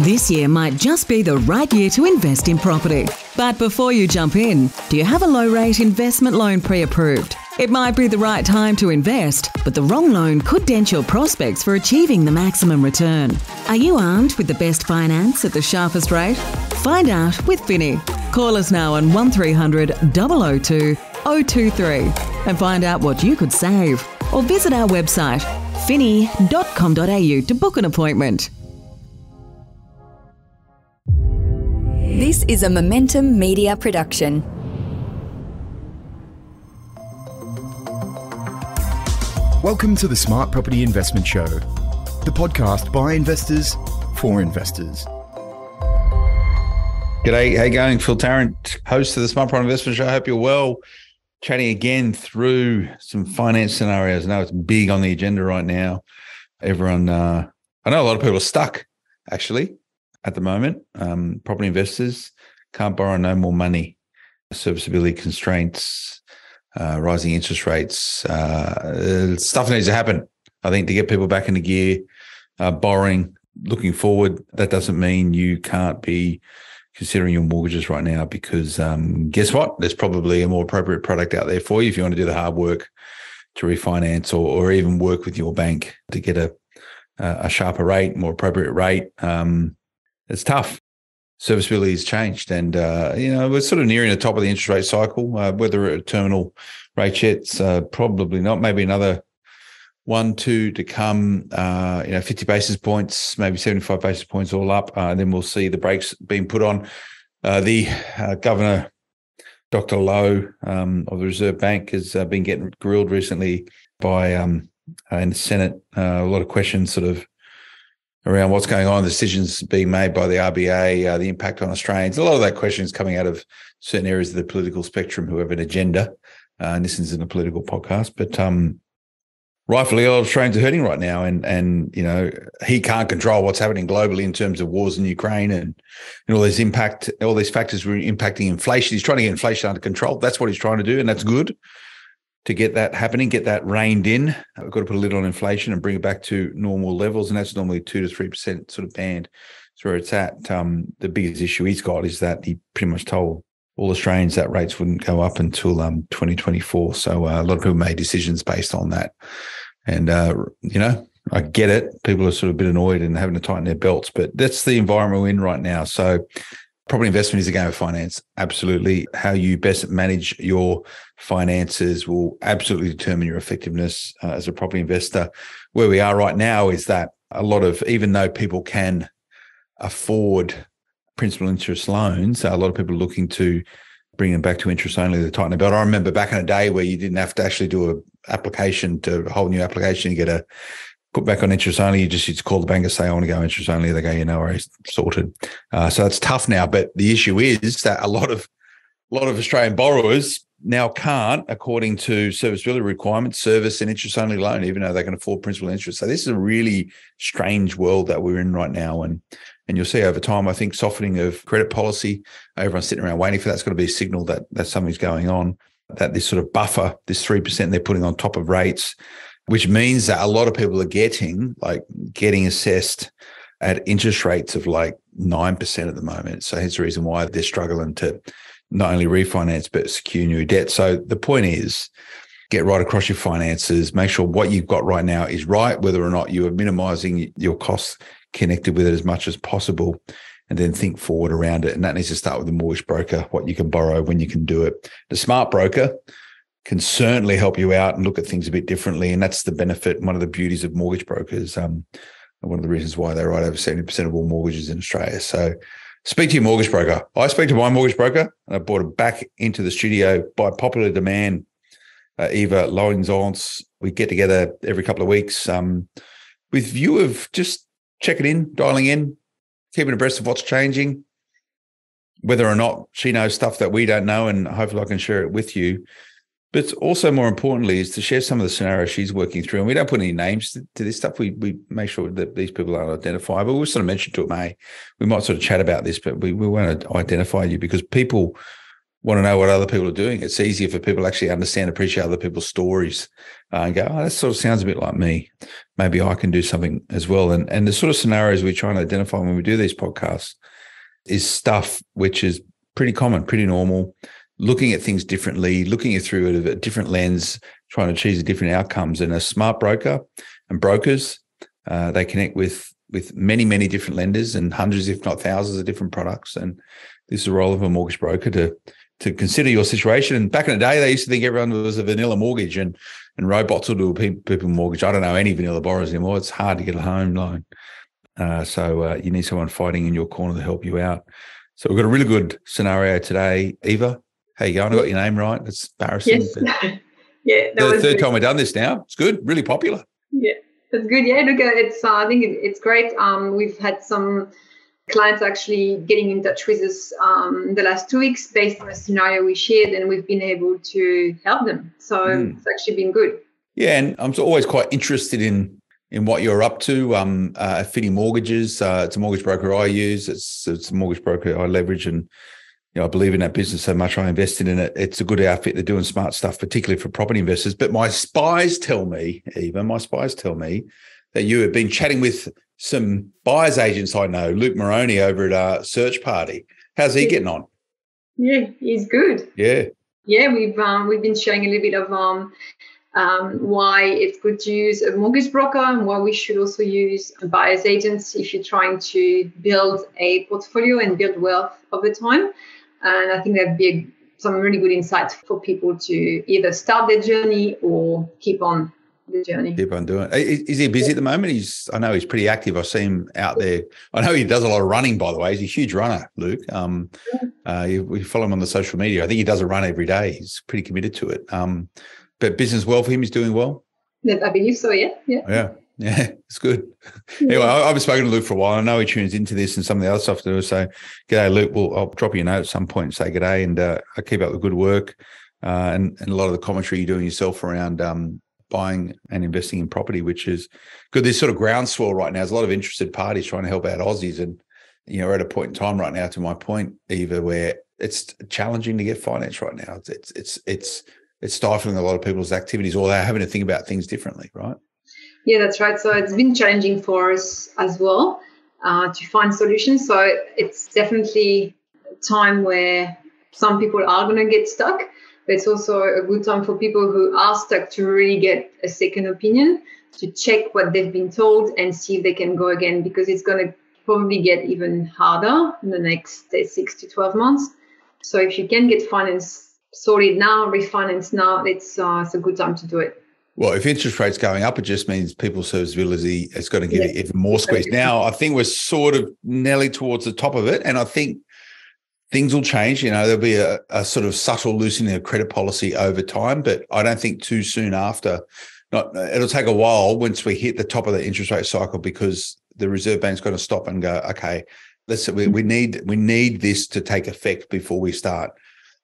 This year might just be the right year to invest in property. But before you jump in, do you have a low rate investment loan pre approved? It might be the right time to invest, but the wrong loan could dent your prospects for achieving the maximum return. Are you armed with the best finance at the sharpest rate? Find out with Finni. Call us now on 1300 002 023 and find out what you could save. Or visit our website finni.com.au to book an appointment. This is a Momentum Media production. Welcome to the Smart Property Investment Show, the podcast by investors for investors. G'day, how you going? Phil Tarrant, host of the Smart Property Investment Show. I hope you're well. Chatting again through some finance scenarios. I know it's big on the agenda right now. Everyone, uh, I know a lot of people are stuck actually at the moment. Um, property investors can't borrow no more money, serviceability constraints, uh, rising interest rates. Uh, stuff needs to happen, I think, to get people back into gear. Uh, borrowing, looking forward, that doesn't mean you can't be considering your mortgages right now because um, guess what? There's probably a more appropriate product out there for you if you want to do the hard work to refinance or, or even work with your bank to get a a sharper rate, more appropriate rate. Um, it's tough serviceability has changed, and uh, you know we're sort of nearing the top of the interest rate cycle. Uh, whether a terminal rate yet, uh, probably not. Maybe another one, two to come. Uh, you know, fifty basis points, maybe seventy-five basis points all up, uh, and then we'll see the brakes being put on. Uh, the governor, Dr. Lowe um, of the Reserve Bank, has been getting grilled recently by um, in the Senate. a lot of questions, sort of around what's going on, decisions being made by the RBA, uh, the impact on Australians. A lot of that question is coming out of certain areas of the political spectrum who have an agenda. Uh, and this isn't a political podcast, but um, rightfully, Australians are hurting right now, and and you know he can't control what's happening globally in terms of wars in Ukraine and, and all these impact, all these factors were impacting inflation. He's trying to get inflation under control. That's what he's trying to do, and that's good to get that happening, get that reined in. We've got to put a lid on inflation and bring it back to normal levels, and that's normally two to three percent sort of band. That's where it's at. Um, the biggest issue he's got is that he pretty much told all Australians that rates wouldn't go up until um, 2024. So uh, a lot of people made decisions based on that, and uh, you know I get it. People are sort of a bit annoyed and having to tighten their belts, but that's the environment we're in right now. So Property investment is a game of finance. Absolutely. How you best manage your finances will absolutely determine your effectiveness uh, as a property investor. Where we are right now is that a lot of, even though people can afford principal interest loans, a lot of people are looking to bring them back to interest only, the tighten belt. I remember back in a day where you didn't have to actually do a application to a whole new application to get a put back on interest only. You just need to call the bank and say, I want to go interest only. They go, you know, worries, sorted. Uh, so it's tough now. But the issue is that a lot of a lot of Australian borrowers now can't, according to serviceability requirements, service an interest only loan, even though they can afford principal interest. So this is a really strange world that we're in right now. And and you'll see over time, I think softening of credit policy, everyone's sitting around waiting for that's got to be a signal that that something's going on. That this sort of buffer, this three percent they're putting on top of rates, which means that a lot of people are getting like getting assessed at interest rates of like 9% at the moment. So hence the reason why they're struggling to not only refinance, but secure new debt. So the point is get right across your finances, make sure what you've got right now is right, whether or not you are minimizing your costs connected with it as much as possible. And then think forward around it. And that needs to start with the mortgage broker, what you can borrow, when you can do it. The smart broker can certainly help you out and look at things a bit differently. And that's the benefit, one of the beauties of mortgage brokers. Um, one of the reasons why they write over 70% of all mortgages in Australia. So speak to your mortgage broker. I speak to my mortgage broker and I brought her back into the studio by popular demand. Uh, Eva Loisance, we get together every couple of weeks um, with view of just checking in, dialing in, keeping abreast of what's changing, whether or not she knows stuff that we don't know, and hopefully I can share it with you. But also more importantly is to share some of the scenarios she's working through. And we don't put any names to, to this stuff. We we make sure that these people aren't identifiable. We sort of mentioned to it, May, we might sort of chat about this, but we, we won't identify you because people want to know what other people are doing. It's easier for people to actually understand, appreciate other people's stories uh, and go, oh, that sort of sounds a bit like me. Maybe I can do something as well. And, and the sort of scenarios we try and identify when we do these podcasts is stuff which is pretty common, pretty normal, looking at things differently, looking it through a different lens, trying to achieve different outcomes. And a smart broker and brokers, uh, they connect with with many, many different lenders and hundreds, if not thousands, of different products. And this is the role of a mortgage broker to to consider your situation. And back in the day, they used to think everyone was a vanilla mortgage and and robots will do a people mortgage. I don't know any vanilla borrowers anymore. It's hard to get a home loan. Uh, so uh, you need someone fighting in your corner to help you out. So we've got a really good scenario today. Eva, how you going? I got your name right. It's embarrassing. Yes. yeah. the third good. time we've done this now. It's good. Really popular. Yeah, it's good. Yeah, look, it's. Uh, I think it's great. Um, we've had some clients actually getting in touch with us um, the last two weeks based on a scenario we shared, and we've been able to help them. So mm. it's actually been good. Yeah, and I'm always quite interested in in what you're up to. Um, uh, Finni Mortgages, uh, it's a mortgage broker I use. It's it's a mortgage broker I leverage, and you know I believe in that business so much. I invested in it. It's a good outfit. They're doing smart stuff, particularly for property investors. But my spies tell me, even my spies tell me that you have been chatting with some buyers agents I know, Luke Moroney over at uh, Search Party. How's he getting on? Yeah, he's good. Yeah. Yeah, we've um, we've been sharing a little bit of um, um, why it's good to use a mortgage broker and why we should also use buyer's agents if you're trying to build a portfolio and build wealth over time. And I think that'd be some really good insights for people to either start their journey or keep on the journey. Keep on doing. Is, is he busy at the moment? He's. I know he's pretty active. I see him out there. I know he does a lot of running. By the way, he's a huge runner, Luke. Um, uh, you, we follow him on the social media. I think he does a run every day. He's pretty committed to it. Um, but business well for him. He's doing well. I believe so. Yeah. Yeah. Yeah. Yeah, it's good. Yeah. Anyway, I, have spoken to Luke for a while. I know he tunes into this and some of the other stuff to do. So, g'day, Luke. Well, I'll drop you a note at some point and say g'day, and uh, I keep up the good work uh, and, and a lot of the commentary you're doing yourself around um, buying and investing in property, which is good. There's sort of groundswell right now. There's a lot of interested parties trying to help out Aussies. And, you know, we're at a point in time right now, to my point, Eva, where it's challenging to get finance right now. It's, it's, it's, it's, it's stifling a lot of people's activities or they're having to think about things differently, right? Yeah, that's right. So it's been challenging for us as well uh, to find solutions. So it's definitely a time where some people are going to get stuck but it's also a good time for people who are stuck to really get a second opinion to check what they've been told and see if they can go again because it's going to probably get even harder in the next say, six to 12 months. So if you can get finance sorted now, refinance now, it's, uh, it's a good time to do it. Well, if interest rates going up, it just means people's serviceability is going to get yeah. even more squeezed. Now, I think we're sort of nearly towards the top of it, and I think things will change. You know, there'll be a, a, sort of subtle loosening of credit policy over time, but I don't think too soon after. Not it'll take a while once we hit the top of the interest rate cycle because the Reserve Bank's going to stop and go, okay, let's we, we need we need this to take effect before we start,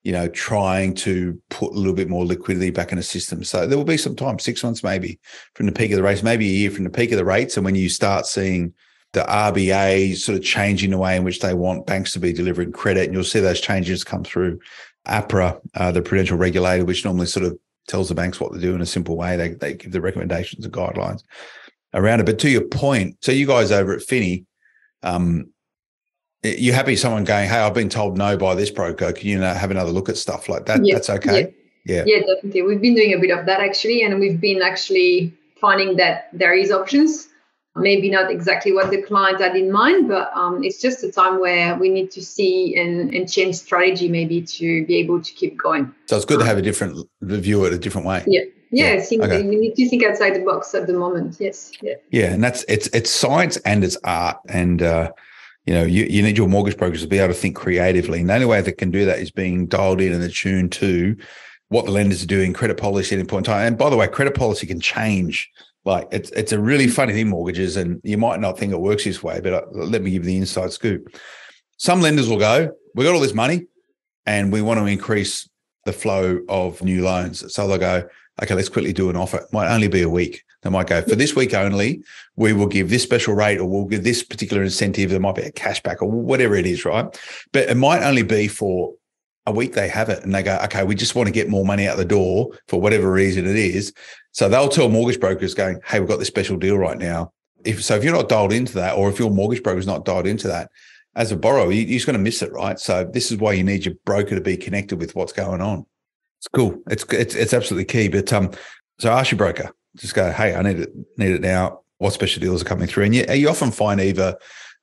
you know, trying to put a little bit more liquidity back in the system. So there will be some time, six months maybe from the peak of the rates, maybe a year from the peak of the rates, and when you start seeing the RBA sort of changing the way in which they want banks to be delivering credit. And you'll see those changes come through APRA, uh, the prudential regulator, which normally sort of tells the banks what to do in a simple way. They, they give the recommendations and guidelines around it. But to your point, so you guys over at Finni, um, you're happy someone going, Hey, I've been told no by this broker. Can you know, have another look at stuff like that? Yeah, That's okay. Yeah. yeah. Yeah, definitely. We've been doing a bit of that actually. And we've been actually finding that there is options maybe not exactly what the client had in mind, but um, it's just a time where we need to see and, and change strategy maybe to be able to keep going. So it's good to have a different view it a different way. Yeah. Yeah, yeah. Think, okay. we need to think outside the box at the moment. Yes. Yeah. Yeah, and that's it's it's science and it's art, and uh, you know you, you need your mortgage brokers to be able to think creatively, and the only way that can do that is being dialed in and attuned to what the lenders are doing, credit policy at any point in time. And by the way, credit policy can change like it's it's a really funny thing, mortgages, and you might not think it works this way, but uh, let me give you the inside scoop. Some lenders will go, "We got all this money, and we want to increase the flow of new loans." So they'll go, "Okay, let's quickly do an offer. It might only be a week." They might go, "For this week only, we will give this special rate, or we'll give this particular incentive. There might be a cashback, or whatever it is, right? But it might only be for a week they have it and they go, okay, we just want to get more money out the door for whatever reason it is. So they'll tell mortgage brokers going, hey, we've got this special deal right now. If so, if you're not dialed into that, or if your mortgage broker is not dialed into that, as a borrower, you, you're just going to miss it, right? So this is why you need your broker to be connected with what's going on. It's cool. It's it's it's absolutely key. But um, so ask your broker. Just go, hey, I need it need it now. What special deals are coming through? And you, you often find either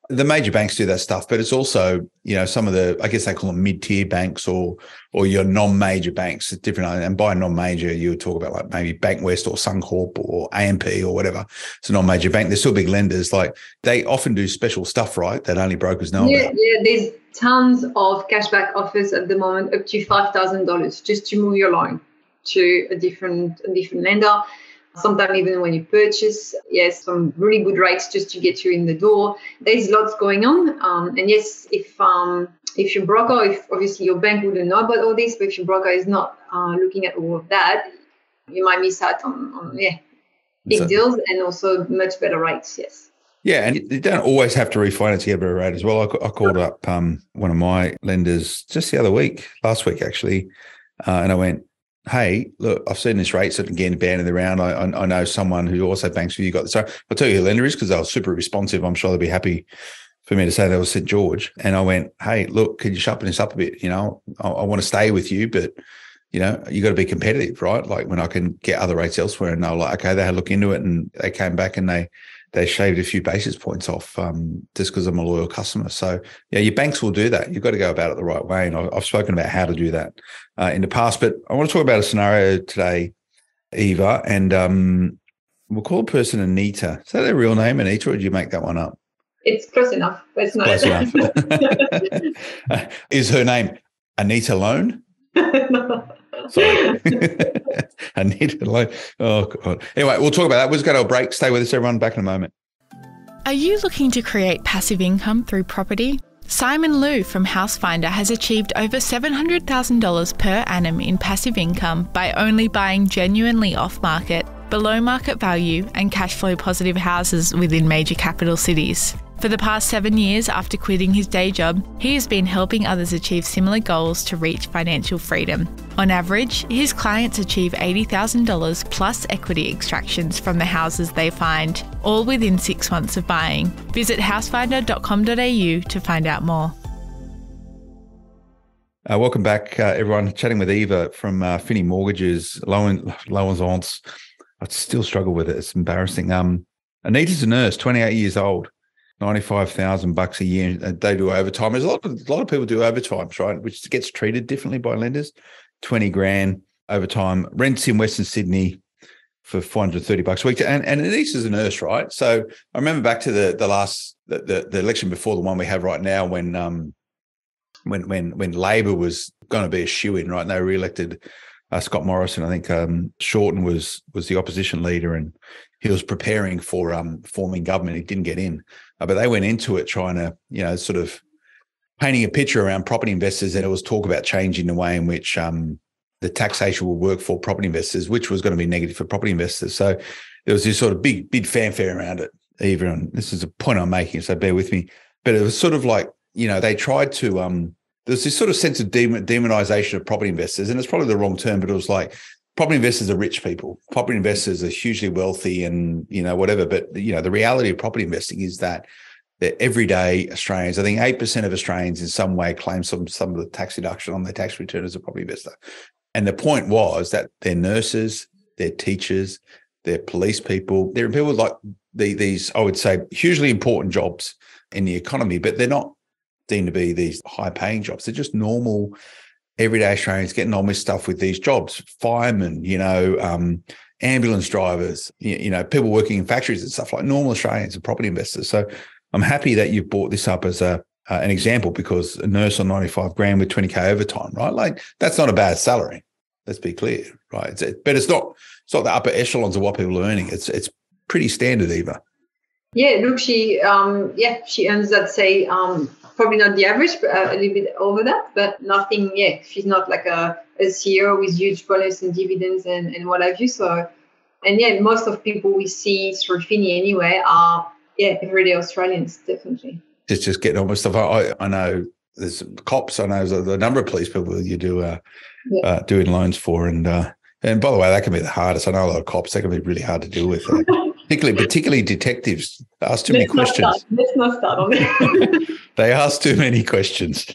the major banks do that stuff, but it's also you know some of the I guess they call them mid tier banks or or your non major banks. It's different, uh, and by non major you would talk about like maybe Bankwest or Suncorp or AMP or whatever. It's a non major bank. They're still big lenders. Like they often do special stuff, right? That only brokers know yeah, about. Yeah, there's tons of cashback offers at the moment, up to five thousand dollars just to move your loan to a different a different lender sometimes even when you purchase yes some really good rates just to get you in the door. There's lots going on. Um, and yes if um, if your broker if obviously your bank wouldn't know about all this but if your broker is not uh, looking at all of that you might miss out on, on yeah big so, deals and also much better rates yes. Yeah, and you don't always have to refinance get better rate as well. I, I called up um, one of my lenders just the other week, last week actually, uh, and I went, hey, look, I've seen this rate of again banding around. I, I, I, know someone who also banks with you. Got so I'll tell you who lender is because they were super responsive. I'm sure they'll be happy for me to say that was St George. And I went, hey, look, could you sharpen this up a bit? You know, I, I want to stay with you, but you know, you got to be competitive, right? Like when I can get other rates elsewhere, and they're like, okay, they had a look into it, and they came back and they they shaved a few basis points off um, just because I'm a loyal customer. So yeah, your banks will do that. You've got to go about it the right way, and I've spoken about how to do that uh, in the past. But I want to talk about a scenario today, Eva, and um, we'll call the person Anita. Is that their real name, Anita, or did you make that one up? It's close enough, but it's not. Close enough. Is her name Anita Lone? No. Sorry. I need a loan. Oh, God. Anyway, we'll talk about that. We'll just go to a break. Stay with us, everyone. Back in a moment. Are you looking to create passive income through property? Simon Liu from Housefinder has achieved over $700,000 per annum in passive income by only buying genuinely off market, below market value, and cash flow positive houses within major capital cities. For the past seven years after quitting his day job, he has been helping others achieve similar goals to reach financial freedom. On average, his clients achieve $80,000 plus equity extractions from the houses they find, all within six months of buying. Visit housefinder.com.au to find out more. Uh, welcome back, uh, everyone. Chatting with Eva from uh, Finni Mortgages, Low Loans. Aunts. I still struggle with it. It's embarrassing. Um, Anita's a nurse, 28 years old. 95,000 bucks a year. They do overtime. There's a lot of, a lot of people do overtimes, right? Which gets treated differently by lenders. 20 grand overtime. Rents in Western Sydney for 430 bucks a week. And, and Denise is a nurse, right? So I remember back to the, the last, the, the, the election before the one we have right now when, um, when, when, when Labor was going to be a shoe in, right? And they re-elected uh, Scott Morrison. I think um, Shorten was was the opposition leader, and he was preparing for um, forming government. He didn't get in, uh, but they went into it trying to, you know, sort of painting a picture around property investors. And it was talk about changing the way in which um, the taxation will work for property investors, which was going to be negative for property investors. So there was this sort of big, big fanfare around it. Even this is a point I'm making, so bear with me. But it was sort of like, you know, they tried to um, there's this sort of sense of demon, demonization of property investors, and it's probably the wrong term, but it was like property investors are rich people. Property investors are hugely wealthy and, you know, whatever. But, you know, the reality of property investing is that the everyday Australians, I think 8% of Australians in some way claim some, some of the tax deduction on their tax return as a property investor. And the point was that they're nurses, they're teachers, they're police people, they're people like the, these, I would say, hugely important jobs in the economy, but they're not deemed to be these high paying jobs. They're just normal everyday Australians getting on with stuff with these jobs, firemen, you know, um, ambulance drivers, you, you, know, people working in factories and stuff like normal Australians and property investors. So I'm happy that you've brought this up as a uh, an example because a nurse on 95 grand with 20k overtime, right? Like that's not a bad salary. Let's be clear, right? It's, but it's not it's not the upper echelons of what people are earning. It's it's pretty standard, Eva. Yeah, look, she um yeah she earns that say um probably not the average, but uh, a little bit over that, but nothing. yet. she's not like a, a CEO with huge bonus and dividends and, and what have you. So, and yeah, most of people we see through Finni anyway are yeah everyday Australians, definitely. Just just getting on with stuff. I, I know there's cops. I know there's a, number of police people you do uh, Yeah. uh, doing loans for, and uh, and by the way, that can be the hardest. I know a lot of cops. That can be really hard to deal with, uh, particularly particularly detectives. Ask too many Let's questions. start. Let's not start on. They ask too many questions.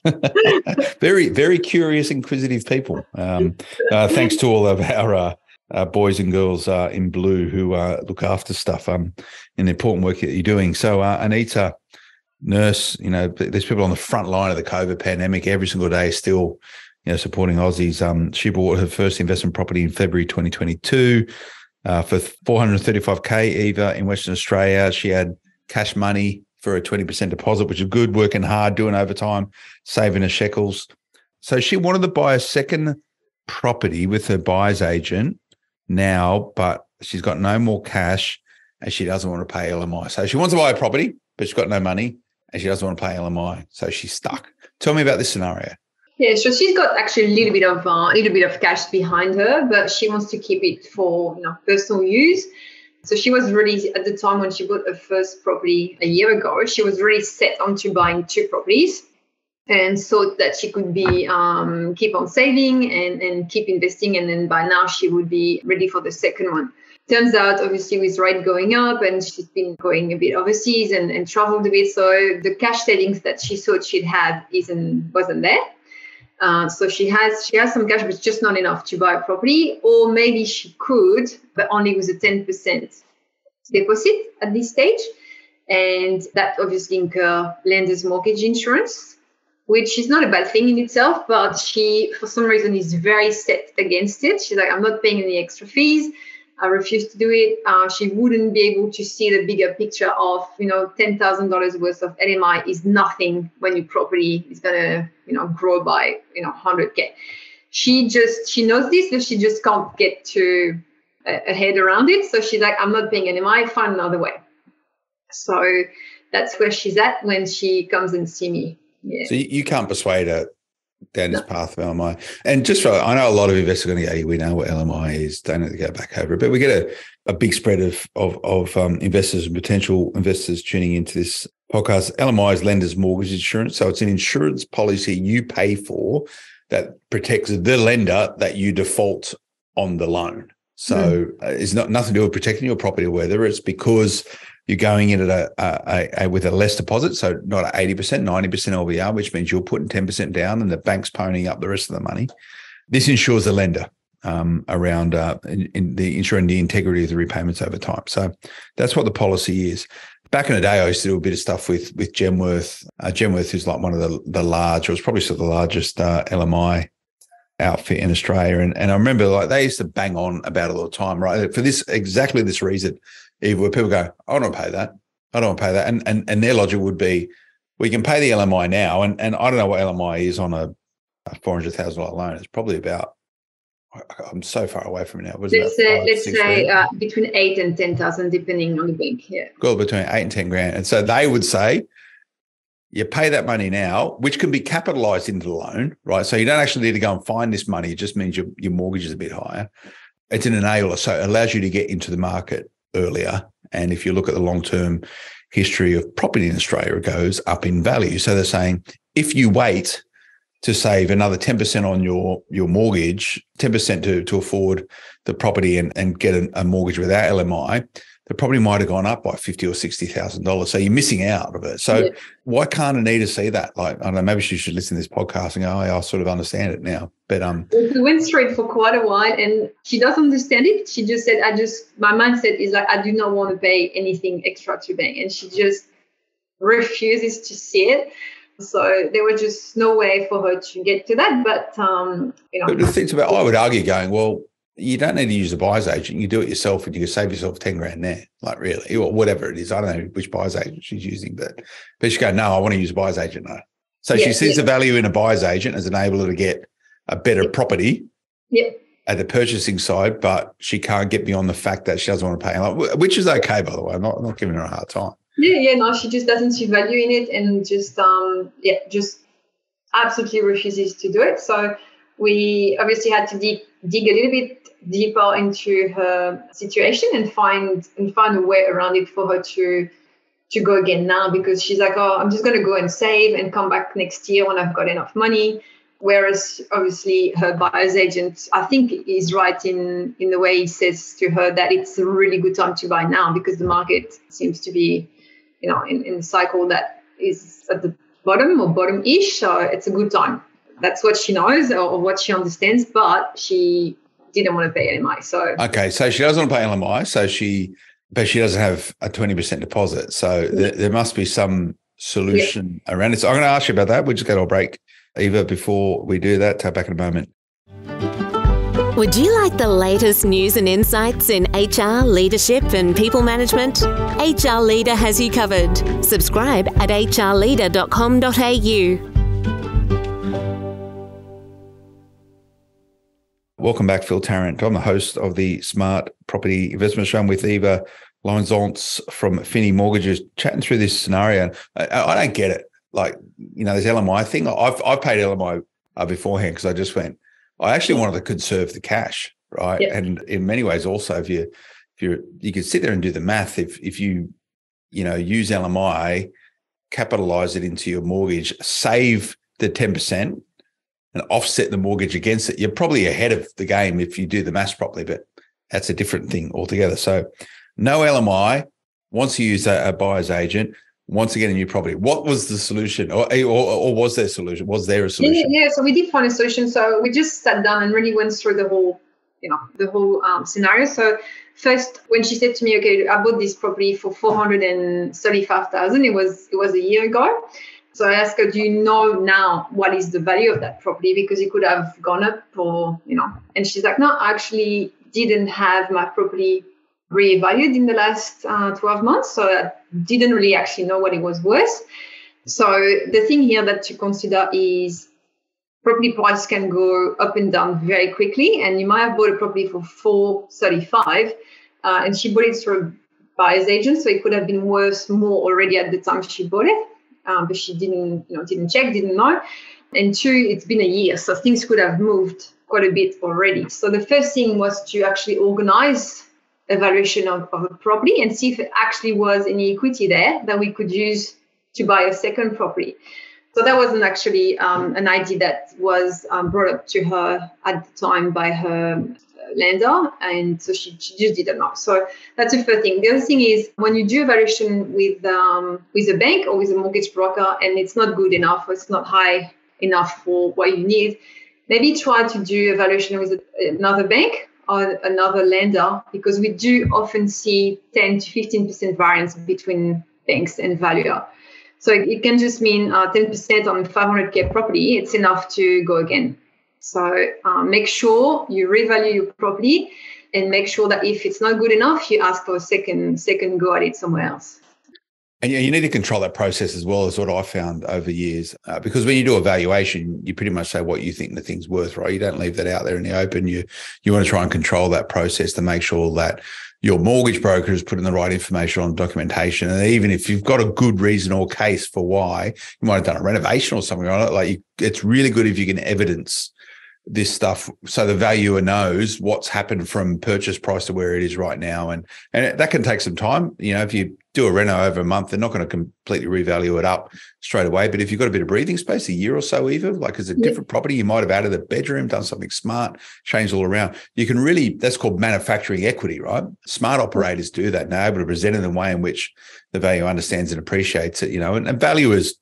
very, very curious, inquisitive people. Um, uh, thanks to all of our uh, uh, boys and girls uh, in blue who uh, look after stuff um, in the important work that you're doing. So, uh, Anita, nurse, you know, there's people on the front line of the COVID pandemic every single day still, you know, supporting Aussies. Um, she bought her first investment property in February 2022 uh, for 435k Eva in Western Australia. She had cash money for a 20% deposit, which is good, working hard, doing overtime, saving her shekels. So she wanted to buy a second property with her buyer's agent now, but she's got no more cash and she doesn't want to pay LMI. So she wants to buy a property, but she's got no money and she doesn't want to pay LMI. So she's stuck. Tell me about this scenario. Yeah, so she's got actually a little bit of uh, a little bit of cash behind her, but she wants to keep it for you know personal use. So she was really at the time when she bought her first property a year ago, she was really set onto buying two properties, and thought that she could be um, keep on saving and and keep investing, and then by now she would be ready for the second one. Turns out, obviously, with rate going up, and she's been going a bit overseas and, and traveled a bit, so the cash savings that she thought she'd have isn't wasn't there. Uh, so she has she has some cash, but it's just not enough to buy a property, or maybe she could, but only with a ten percent deposit at this stage, and that obviously incur lender's mortgage insurance, which is not a bad thing in itself, but she for some reason is very set against it. She's like, I'm not paying any extra fees. I refuse to do it. Uh, she wouldn't be able to see the bigger picture of, you know, ten thousand dollars worth of LMI is nothing when your property is gonna, you know, grow by, you know, hundred k. She just she knows this, but she just can't get to a, a head around it. So she's like, I'm not paying LMI. Find another way. So that's where she's at when she comes and see me. Yeah. So you can't persuade her down this path of LMI. And just for, I know a lot of investors are going to go, "Yeah, we know what LMI is, don't need to go back over it. But we get a, a big spread of, of, of um, investors and potential investors tuning into this podcast. LMI is lender's mortgage insurance. So it's an insurance policy you pay for that protects the lender that you default on the loan. So uh, it's not nothing to do with protecting your property, whether it's because you're going in at a, a, a, with a less deposit, so not at 80%, 90% LVR, which means you're putting 10% down and the bank's ponying up the rest of the money. This ensures the lender um, around uh, in, in the ensuring the integrity of the repayments over time. So that's what the policy is. Back in the day, I used to do a bit of stuff with with Genworth. Uh, Genworth is like one of the the large, or it's probably still the largest uh, LMI outfit in Australia. And, and I remember like they used to bang on about it all the time, right? For this exactly this reason, Eva, where people go, I don't want to pay that. I don't want to pay that. And and and their logic would be, we can pay the LMI now. And and I don't know what LMI is on a, a four hundred thousand dollar loan. It's probably about I'm so far away from it now. Let's about say five, let's say uh, between eight and ten thousand, depending on the bank. Yeah. Go between eight and 10 grand. And so they would say, you pay that money now, which can be capitalized into the loan, right? So you don't actually need to go and find this money. It just means your, your mortgage is a bit higher. It's an enabler. So it allows you to get into the market earlier. And if you look at the long term history of property in Australia, it goes up in value. So they're saying if you wait to save another 10% on your, your mortgage, 10% to, to afford the property and, and get a, a mortgage without LMI, the property might have gone up by fifty or sixty thousand dollars. So you're missing out of it. So Yeah. why can't Anita see that? Like, I don't know, maybe she should listen to this podcast and go, oh, I sort of understand it now. But um, We went through it for quite a while, and she doesn't understand it. She just said, "I just my mindset is like I do not want to pay anything extra to bank," and she just refuses to see it. So there was just no way for her to get to that. But um, you know, but the thing's about, I would argue going, well, you don't need to use a buyer's agent. You do it yourself and you can save yourself 10 grand there. Like really, or whatever it is. I don't know which buyer's agent she's using, but, but she go, no, I want to use a buyer's agent. No. So she sees yeah. the value in a buyer's agent as an enabler to get a better property yeah, at the purchasing side, but she can't get beyond the fact that she doesn't want to pay, like, which is okay, by the way. I'm not, I'm not giving her a hard time. yeah, yeah. No, she just doesn't see value in it, and just um, yeah, just absolutely refuses to do it. So we obviously had to dig dig a little bit deeper into her situation and find and find a way around it for her to to go again now because she's like, oh, I'm just going to go and save and come back next year when I've got enough money. Whereas obviously her buyer's agent, I think, is right in in the way he says to her that it's a really good time to buy now because the market seems to be, you know, in, in the cycle that is at the bottom or bottom-ish. So it's a good time. That's what she knows or, or what she understands, but she didn't want to pay LMI. So okay, so she doesn't want to pay LMI, so she but she doesn't have a twenty percent deposit. So mm. th- there must be some solution yeah. around it. So I'm going to ask you about that. We'll just go to a break Eva, before we do that, tap back in a moment. Would you like the latest news and insights in HR, leadership, and people management? HR Leader has you covered. Subscribe at hrleader.com.au. Welcome back, Phil Tarrant. I'm the host of the Smart Property Investment Show. I'm with Eva Lorenzontz from Finni Mortgages, chatting through this scenario. I, I don't get it like you know this LMI thing. I've I've paid LMI uh, beforehand because I just went. I actually wanted to conserve the cash, right? Yep. And in many ways, also if you if you you could sit there and do the math. If if you you know use LMI, capitalize it into your mortgage, save the ten percent, and offset the mortgage against it, you're probably ahead of the game if you do the maths properly. But that's a different thing altogether. So no LMI. Once you use a, a buyer's agent, once again a new property. What was the solution, or, or, or was there a solution? Was there a solution? Yeah, yeah, so we did find a solution. So we just sat down and really went through the whole, you know, the whole um, scenario. So first, when she said to me, "Okay, I bought this property for four hundred and thirty-five thousand," it was it was a year ago. So I asked her, "Do you know now what is the value of that property? Because it could have gone up, or you know." And she's like, "No, I actually didn't have my property reevaluated in the last uh, 12 months. So I didn't really actually know what it was worth. So the thing here that to consider is property price can go up and down very quickly. And you might have bought a property for 435 uh, and she bought it through a buyer's agent. So it could have been worth more already at the time she bought it. Um, but she didn't, you know, didn't check, didn't know. And two, it's been a year, so things could have moved quite a bit already. So the first thing was to actually organize evaluation of, of a property and see if it actually was any equity there that we could use to buy a second property. So that wasn't actually um, an idea that was um, brought up to her at the time by her lender, and so she, she just didn't know. So that's the first thing. The other thing is when you do evaluation with um, with a bank or with a mortgage broker, and it's not good enough or it's not high enough for what you need, maybe try to do evaluation with another bank or another lender because we do often see 10 to 15% variance between banks and valuer. So it can just mean uh, 10% on 500k property. It's enough to go again. So uh, make sure you revalue your property and make sure that if it's not good enough, you ask for a second second go at it somewhere else. And you need to control that process as well as what I found over years, uh, because when you do a valuation, you pretty much say what you think the thing's worth, right? You don't leave that out there in the open. You you want to try and control that process to make sure that your mortgage broker is putting the right information on documentation. And even if you've got a good reason or case for why you might have done a renovation or something on it, like you, it's really good if you can evidence this stuff so the valuer knows what's happened from purchase price to where it is right now and and that can take some time you know if you do a reno over a month they're not going to completely revalue it up straight away. But if you've got a bit of breathing space a year or so even like as a yeah. different property you might have added a bedroom done something smart changed all around. You can really that's called manufacturing equity right? Smart operators do that now able to present in a way in which the value understands and appreciates it you know and, and valuers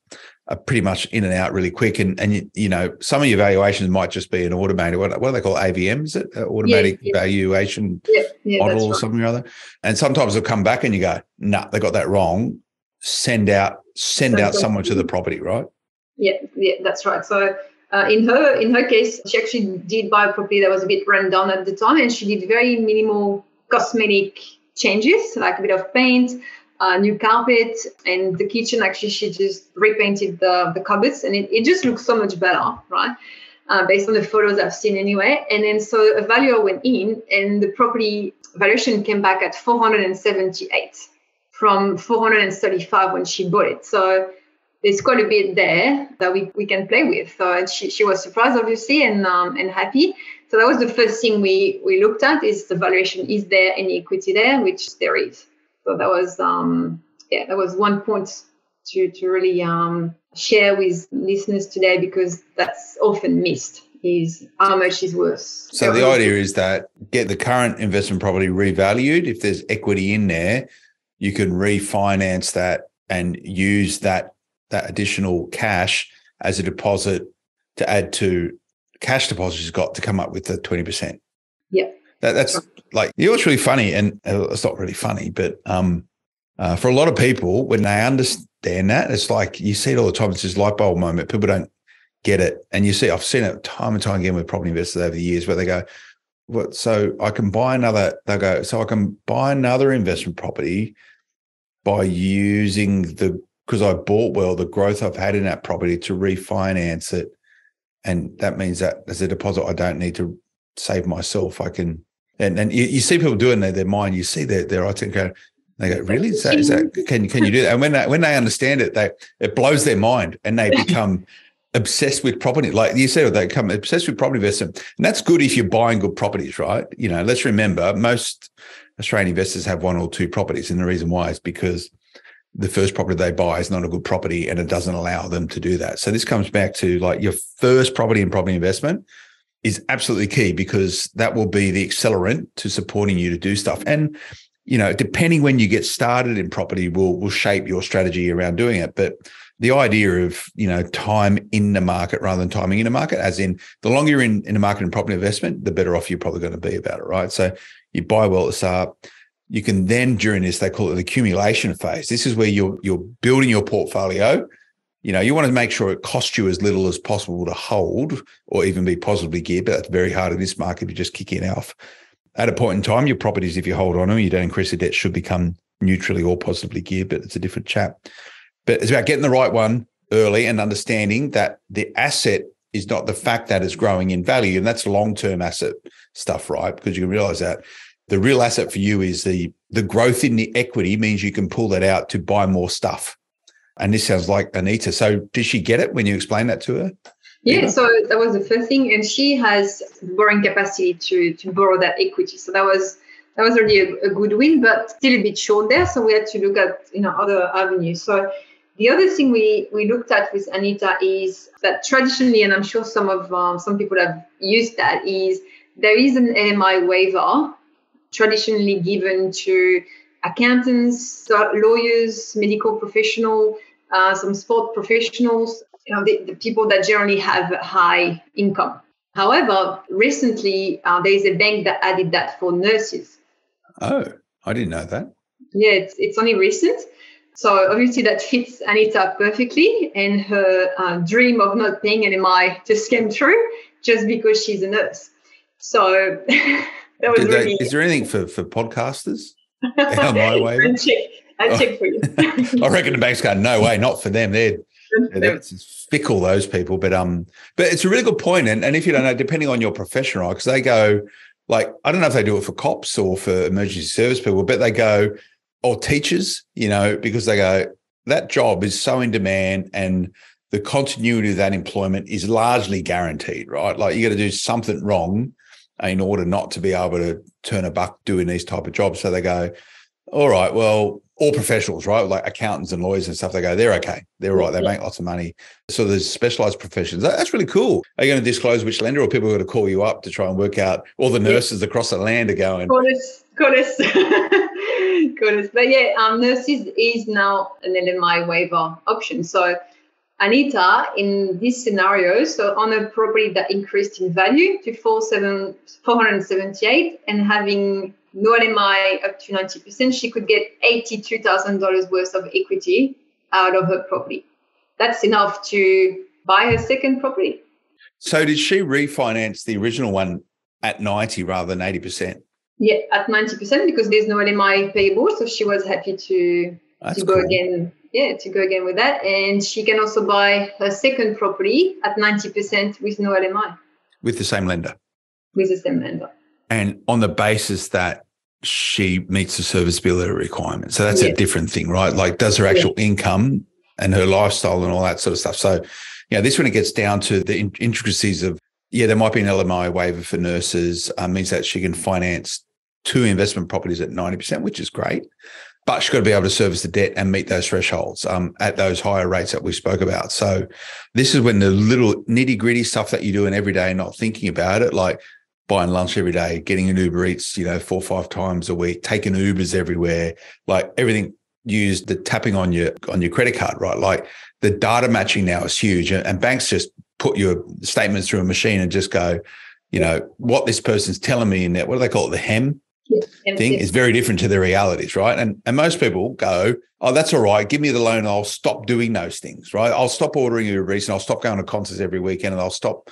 are pretty much in and out really quick. And and you, you know some of your valuations might just be an automated what, what do they call AVM? Is it uh, automatic yeah, yeah. valuation yeah, model or something or other? And sometimes they'll come back and you go, no, nah, they got that wrong. Send out send out someone to the property, right? Yeah, yeah, that's right. So. Uh, in her in her case, she actually did buy a property that was a bit run down at the time, and she did very minimal cosmetic changes, like a bit of paint, uh, new carpet and the kitchen actually she just repainted the, the cupboards and it, it just looks so much better right? Uh, based on the photos i've seen anyway. And then so a valuer went in and the property valuation came back at 478 from 435 when she bought it. So there's quite a bit there that we, we can play with. So she, she was surprised obviously and um, and happy. So that was the first thing we we looked at is the valuation. Is there any equity there? Which there is so that was um, yeah, that was one point to to really um, share with listeners today because that's often missed is how much is worth. So the idea is that get the current investment property revalued. If there's equity in there, you can refinance that and use that that additional cash as a deposit to add to cash deposits you've got to come up with the 20%. Yeah. That, that's like, you know, what's really funny, and uh, it's not really funny, but um, uh, for a lot of people, when they understand that, it's like you see it all the time. It's this light bulb moment. People don't get it. And you see, I've seen it time and time again with property investors over the years where they go, what, so I can buy another, they go, so I can buy another investment property by using the, because I bought well, the growth I've had in that property to refinance it. And that means that as a deposit, I don't need to save myself. I can, and, and you, you see people doing their, their mind, you see their, their itinerary go, they go, really? Is that, is that, can, can you do that? And when they, when they understand it, they, it blows their mind and they become obsessed with property. Like you said, they come obsessed with property investment. And that's good if you're buying good properties, right? You know, let's remember most Australian investors have one or two properties. And the reason why is because the first property they buy is not a good property and it doesn't allow them to do that. So this comes back to like your first property and property investment is absolutely key because that will be the accelerant to supporting you to do stuff. And you know, depending when you get started in property will will shape your strategy around doing it. But the idea of you know time in the market rather than timing in the market, as in the longer you're in, in the market and property investment, the better off you're probably going to be about it, right? So you buy well at the start. You can then during this they call it the accumulation phase. This is where you're you're building your portfolio. You know, you want to make sure it costs you as little as possible to hold or even be positively geared, but that's very hard in this market you just kick in off. At a point in time, your properties, if you hold on them, you don't increase the debt, should become neutrally or positively geared, but it's a different chat. But it's about getting the right one early and understanding that the asset is not the fact that it's growing in value. And that's long term asset stuff, right? Because you can realize that the real asset for you is the the growth in the equity means you can pull that out to buy more stuff. And this sounds like Anita. So did she get it when you explained that to her? Yeah, so that was the first thing, and she has borrowing capacity to to borrow that equity. So that was that was really a, a good win, but still a bit short there. So we had to look at you know other avenues. So the other thing we, we looked at with Anita is that traditionally, and I'm sure some of um, some people have used that, is there is an LMI waiver traditionally given to accountants, lawyers, medical professional, uh, some sport professionals, you know, the, the, people that generally have high income. However, recently uh, there is a bank that added that for nurses. Oh, I didn't know that. Yeah, it's, it's only recent. So obviously that fits Anita perfectly, and her uh, dream of not paying LMI just came true just because she's a nurse. So that was really. Is there anything for for podcasters? my way. I'll check. I'll check for you. I reckon the bank's going, no way, not for them. They're, they're fickle, those people. But um, but it's a really good point. And and if you don't know, depending on your profession, right? Because they go like I don't know if they do it for cops or for emergency service people, but they go, or teachers, you know, because they go, that job is so in demand and the continuity of that employment is largely guaranteed, right? Like you got to do something wrong in order not to be able to turn a buck doing these type of jobs. So they go, all right, well, all professionals, right? Like accountants and lawyers and stuff, they go, they're okay. They're right. They make lots of money. So there's specialized professions. That's really cool. Are you going to disclose which lender or people are going to call you up to try and work out all the nurses across the land are going? Goodness, goodness. goodness. But yeah, um, nurses is now an LMI waiver option. So Anita, in this scenario, so on a property that increased in value to 478 and having no LMI up to 90%, she could get $82,000 worth of equity out of her property. That's enough to buy her second property. So did she refinance the original one at 90 rather than 80%? Yeah, at 90% because there's no LMI payable. So she was happy to, to go cool. again. Yeah, to go again with that. And she can also buy her second property at 90% with no LMI. With the same lender? With the same lender. And on the basis that she meets the serviceability requirement. So that's yeah. a different thing, right? Like, does her actual yeah. income and her lifestyle and all that sort of stuff. So, yeah, this when it gets down to the intricacies of, yeah, there might be an LMI waiver for nurses, uh, means that she can finance two investment properties at 90%, which is great. But she's got to be able to service the debt and meet those thresholds um, at those higher rates that we spoke about. So this is when the little nitty gritty stuff that you're doing every day, not thinking about it, like buying lunch every day, getting an Uber Eats, you know, four or five times a week, taking Ubers everywhere, like everything used the tapping on your on your credit card, right? Like the data matching now is huge, and banks just put your statements through a machine and just go, you know, what this person's telling me in that, what do they call it, the HEM thing is very different to the realities, right? And and most people go, oh, that's all right. Give me the loan. I'll stop doing those things, right? I'll stop ordering Uber Eats and I'll stop going to concerts every weekend and I'll stop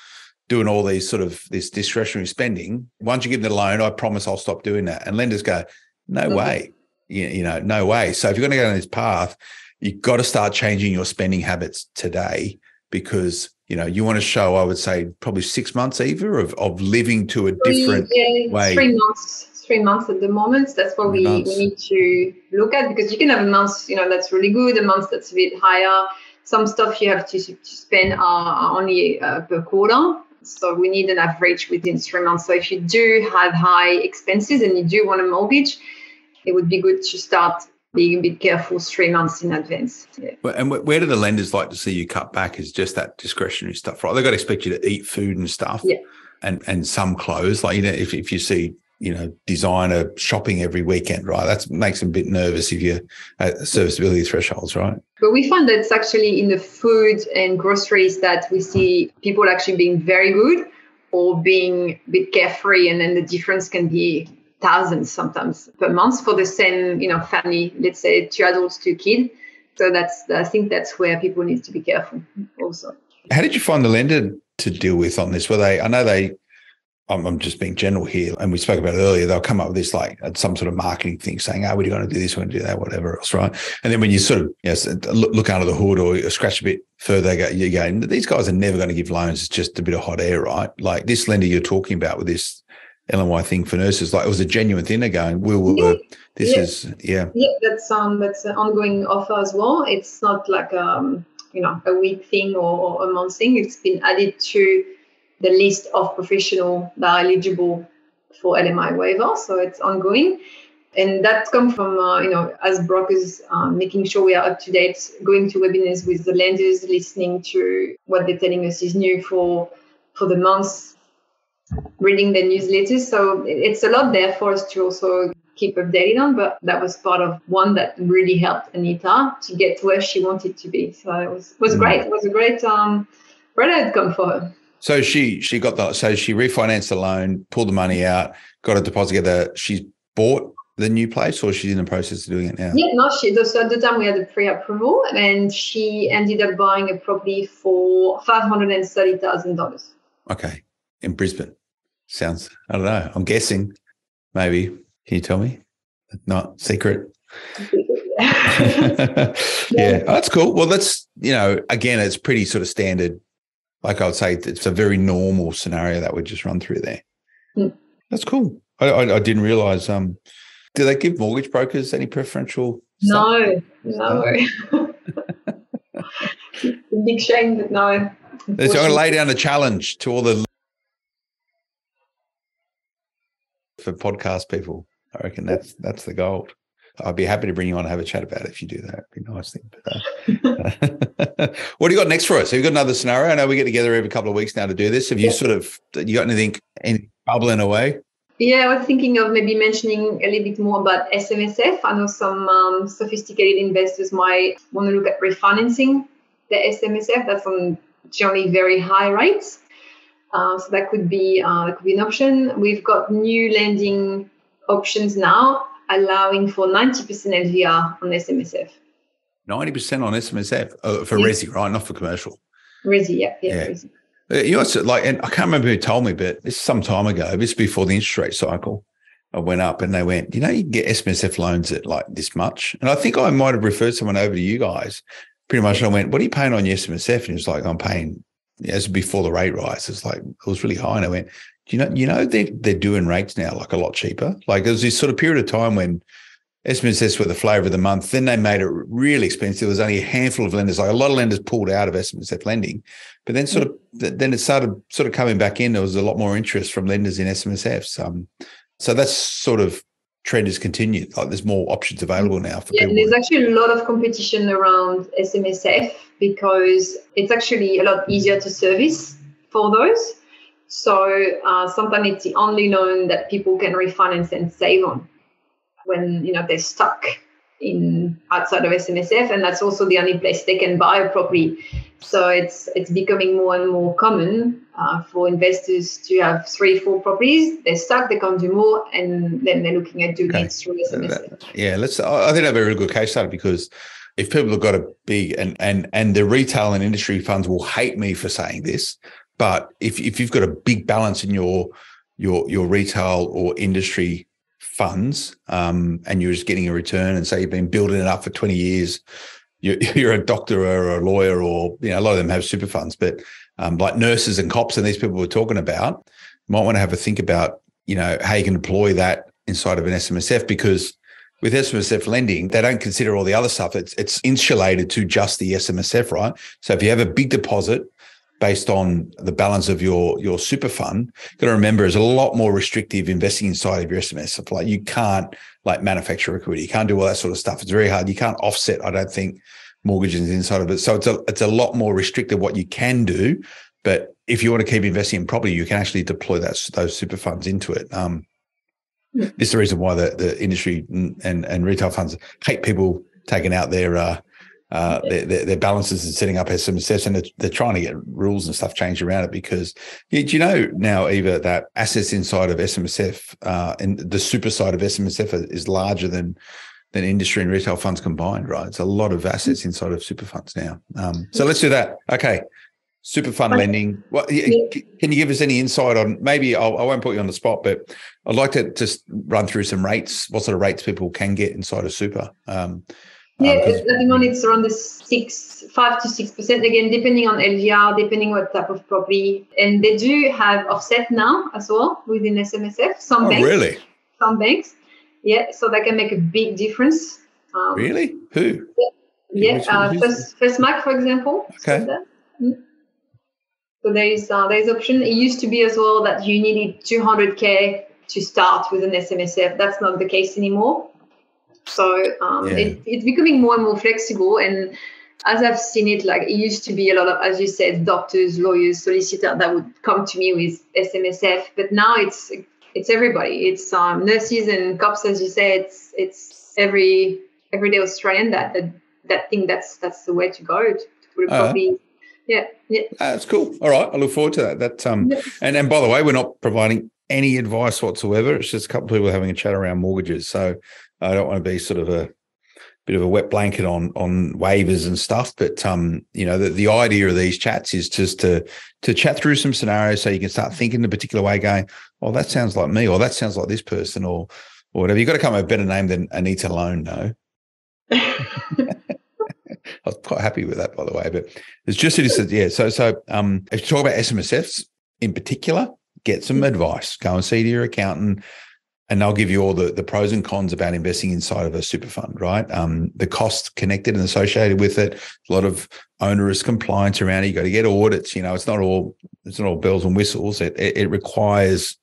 doing all these sort of this discretionary spending. Once you give me the loan, I promise I'll stop doing that. And lenders go, no mm-hmm. way, you, you know, no way. So if you're going to go down this path, you've got to start changing your spending habits today because you know you want to show i would say probably six months either of, of living to a different yeah, way three months three months at the moment. That's what we, we need to look at because you can have a month, you know, that's really good, a month that's a bit higher. Some stuff you have to, to spend are only uh, per quarter. So we need an average within three months. So if you do have high expenses and you do want a mortgage, it would be good to start being a bit careful three months in advance. Yeah. And where do the lenders like to see you cut back? Is just that discretionary stuff, right? They've got to expect you to eat food and stuff. Yeah. And and some clothes, like you know, if, if you see you know, designer shopping every weekend, right? That makes them a bit nervous if you're at serviceability thresholds, right? But we find that it's actually in the food and groceries that we see people actually being very good or being a bit carefree, and then the difference can be thousands sometimes per month for the same, you know, family. Let's say two adults, two kids. So that's I think that's where people need to be careful also. How did you find the lender to deal with on this? Were they? I know they I'm, I'm, just being general here, and we spoke about it earlier. They'll come up with this like some sort of marketing thing, saying, "Oh, we're going to do this, we're going to do that, whatever else," right? And then when you sort of yes, look, look under the hood or scratch a bit further, go, you go, these guys are never going to give loans. It's just a bit of hot air, right? Like this lender you're talking about with this LMI thing for nurses, like it was a genuine thing. They're going, "We will." Yeah. this yeah. is yeah. Yeah, that's um that's an ongoing offer as well. It's not like um you know a week thing or, or a month thing. It's been added to the list of professional that are eligible for LMI waiver. So it's ongoing. And that comes from, uh, you know, as brokers, um, making sure we are up to date, going to webinars with the lenders, listening to what they're telling us is new for for the months, reading the newsletters. So it's a lot there for us to also keep updated on. But that was part of one that really helped Anita to get to where she wanted to be. So it was was mm. great. It was a great um, great outcome for her. So she she got the so she refinanced the loan, pulled the money out, got a deposit together. She's bought the new place, or she's in the process of doing it now. Yeah, no, she. So at the time we had a pre-approval, and she ended up buying a property for five hundred and thirty thousand dollars. Okay, in Brisbane. Sounds. I don't know. I'm guessing. Maybe. Can you tell me? Not secret. yeah, oh, that's cool. Well, that's you know, again, it's pretty sort of standard like I would say, it's a very normal scenario that we just run through there. Mm. That's cool. I, I, I, didn't realize. Um, do they give mortgage brokers any preferential? No, no. big shame, but no. I'm going to lay down a challenge to all the for podcast people. I reckon that's that's the gold. I'd be happy to bring you on and have a chat about it if you do that. It'd be a nice thing. But, uh, what do you got next for us? Have you got another scenario? I know we get together every couple of weeks now to do this. Have you yeah. sort of you got anything any bubbling away? Yeah, I was thinking of maybe mentioning a little bit more about SMSF. I know some um, sophisticated investors might want to look at refinancing the SMSF. That's on generally very high rates. Uh, so that could be uh, that could be an option. We've got new lending options now allowing for 90% LVR on SMSF. 90% on SMSF uh, for yes. Resi, right? Not for commercial. Resi, yeah. Yeah. yeah. Uh, you know, like, and I can't remember who told me, but this is some time ago, this before the interest rate cycle. I went up and they went, you know, you can get SMSF loans at like this much. And I think I might have referred someone over to you guys pretty much. I went, what are you paying on your SMSF? And he was like, I'm paying, as before the rate rise, it's like, it was really high. And I went, you know, you know they're they're doing rates now like a lot cheaper. Like there was this sort of period of time when SMSFs were the flavour of the month. Then they made it really expensive. There was only a handful of lenders. Like a lot of lenders pulled out of SMSF lending, but then sort of then it started sort of coming back in. There was a lot more interest from lenders in SMSFs. Um, so that's sort of trend has continued. Like there's more options available now for yeah, people. There's actually a lot of competition around SMSF because it's actually a lot easier to service for those. So uh, sometimes it's the only loan that people can refinance and save on when you know they're stuck in outside of SMSF, and that's also the only place they can buy a property. So it's it's becoming more and more common uh, for investors to have three, four properties. They're stuck, they can't do more, and then they're looking at doing okay. it through SMSF. Yeah, let's. I think that's a very good case study because if people have got a big and and and the retail and industry funds will hate me for saying this, but if if you've got a big balance in your your your retail or industry funds um, and you're just getting a return and say you've been building it up for 20 years you're, a doctor or a lawyer or you know a lot of them have super funds but um, like nurses and cops and these people we're talking about might want to have a think about you know how you can deploy that inside of an SMSF because with SMSF lending, they don't consider all the other stuff. It's it's insulated to just the SMSF, right? So if you have a big deposit based on the balance of your your super fund. You've got to remember, is a lot more restrictive investing inside of your SMS. Like you can't like manufacture equity, you can't do all that sort of stuff. It's very hard. You can't offset. I don't think mortgages inside of it. So it's a it's a lot more restricted what you can do. But if you want to keep investing in property, you can actually deploy that those super funds into it. Um, this is the reason why the, the industry and, and, and retail funds hate people taking out their uh, uh, their, their, their, balances and setting up SMSFs, and they're, they're, trying to get rules and stuff changed around it because do you know now, Eva, that assets inside of SMSF uh, and the super side of SMSF is larger than than industry and retail funds combined, right? It's a lot of assets inside of super funds now. Um, so let's do that. Okay. Super fund lending. What, can you give us any insight on maybe I'll, I will not put you on the spot, but I'd like to just run through some rates, what sort of rates people can get inside of super. Um, yeah, um, at the moment it's around the six, five to six percent again, depending on LVR, depending what type of property. And they do have offset now as well within SMSF. Some oh, banks, really? Some banks, yeah. So that can make a big difference. Um, really? Who? Yeah, yeah uh, first, Firstmac, for example. Okay. Mm. So there is uh, there is option. It used to be as well that you needed 200k to start with an SMSF. That's not the case anymore. So um, yeah. it, it's becoming more and more flexible. And as I've seen it, like it used to be a lot of, as you said, doctors, lawyers, solicitors that would come to me with SMSF, but now it's it's everybody. It's um, nurses and cops, as you said. It's it's every everyday Australian that that, that think that's that's the way to go. To, to probably, uh, yeah, yeah. That's cool. All right, I look forward to that. That um, yeah. and and by the way, we're not providing any advice whatsoever. It's just a couple of people having a chat around mortgages. So I don't want to be sort of a bit of a wet blanket on on waivers and stuff, but um, you know, the, the idea of these chats is just to to chat through some scenarios so you can start thinking a particular way, going, "Oh, that sounds like me," or "That sounds like this person," or or whatever. You've got to come up with a better name than Anita Loan, no. I was quite happy with that, by the way. But it's just it is, yeah. So, so um, if you talk about SMSFs in particular, get some advice. Go and see to your accountant and they'll give you all the, the pros and cons about investing inside of a super fund, right? Um, the costs connected and associated with it, a lot of onerous compliance around it. You got to get audits. You know, it's not all it's not all bells and whistles. It, it, it requires,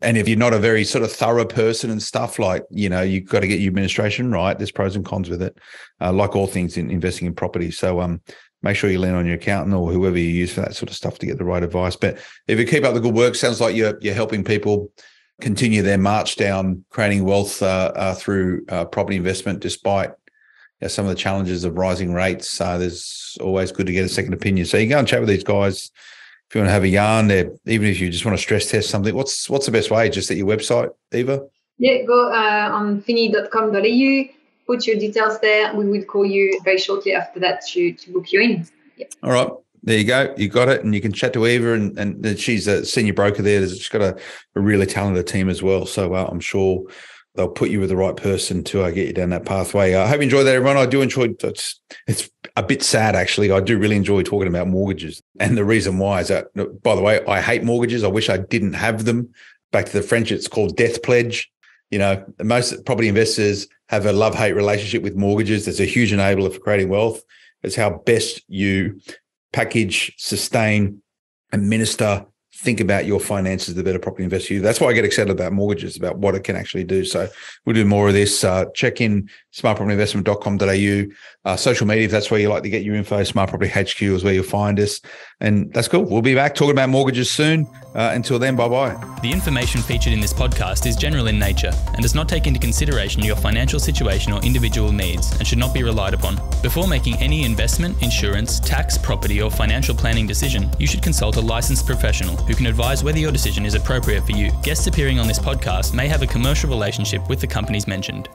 and if you're not a very sort of thorough person and stuff, like you know, you've got to get your administration right. There's pros and cons with it, uh, like all things in investing in property. So, um, make sure you lean on your accountant or whoever you use for that sort of stuff to get the right advice. But if you keep up the good work, sounds like you're you're helping people continue their march down creating wealth uh, uh, through uh, property investment, despite you know, some of the challenges of rising rates. there's always good to get a second opinion. So you go and chat with these guys. If you want to have a yarn there, even if you just want to stress test something, what's what's the best way? Just at your website, Eva? Yeah, go uh, on finni.com.au, put your details there. We will call you very shortly after that to, to book you in. All right there you go. You got it. And you can chat to Eva, and, and she's a senior broker there. She's got a, a really talented team as well. So uh, I'm sure they'll put you with the right person to uh, get you down that pathway. Uh, I hope you enjoy that, everyone. I do enjoy it's, it's a bit sad, actually. I do really enjoy talking about mortgages. And the reason why is that, by the way, I hate mortgages. I wish I didn't have them. Back to the French, it's called death pledge. You know, most property investors have a love hate relationship with mortgages. It's a huge enabler for creating wealth. It's how best you package, sustain, administer think about your finances, the better property investor you. That's why I get excited about mortgages, about what it can actually do. So we'll do more of this. Uh, check in smartpropertyinvestment.com.au. Uh, social media, if that's where you like to get your info, Smart Property HQ is where you'll find us. And that's cool. We'll be back talking about mortgages soon. Uh, until then, bye bye. The information featured in this podcast is general in nature and does not take into consideration your financial situation or individual needs and should not be relied upon. Before making any investment, insurance, tax, property, or financial planning decision, you should consult a licensed professional who can advise whether your decision is appropriate for you. Guests appearing on this podcast may have a commercial relationship with the companies mentioned.